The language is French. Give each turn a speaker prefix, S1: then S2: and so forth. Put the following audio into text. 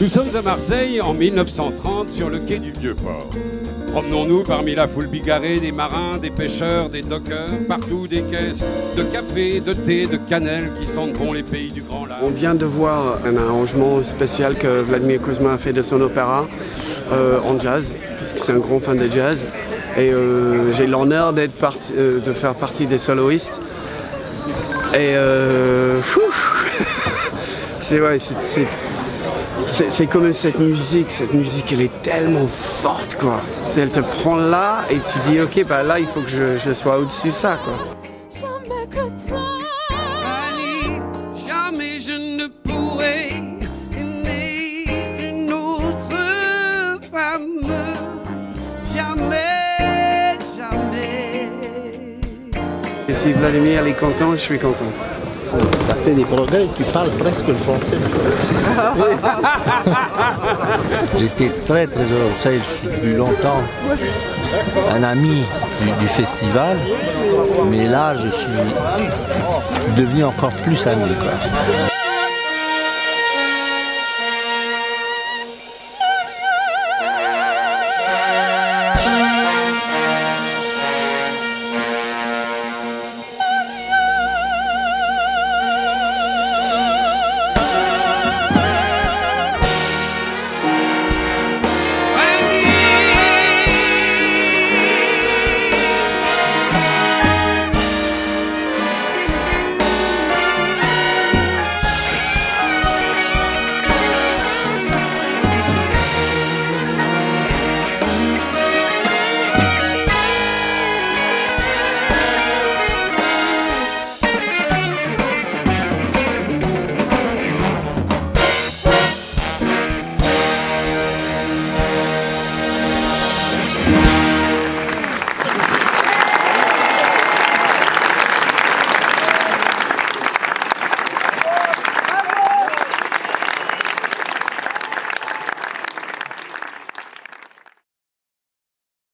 S1: Nous sommes à Marseille en 1930 sur le quai du Vieux-Port. Promenons-nous parmi la foule bigarrée des marins, des pêcheurs, des dockers, partout des caisses de café, de thé, de cannelle qui sentent les pays du Grand Large.
S2: On vient de voir un arrangement spécial que Vladimir Kuzma a fait de son opéra euh, en jazz, puisque c'est un grand fan de jazz. Et euh, j'ai l'honneur d'être euh, de faire partie des soloistes. Et c'est ouais, c'est c'est quand même cette musique, cette musique elle est tellement forte quoi. Elle te prend là et tu dis ok bah là il faut que je, je sois au-dessus de ça quoi.
S3: Jamais que toi.
S4: Annie, jamais je ne pourrai aimer une autre femme. Jamais, jamais.
S2: Et si Vladimir est content, je suis content.
S5: Tu as fait des progrès, tu parles presque le français. J'étais très très heureux. Savez, je suis depuis longtemps un ami du, festival, mais là je suis devenu encore plus ami.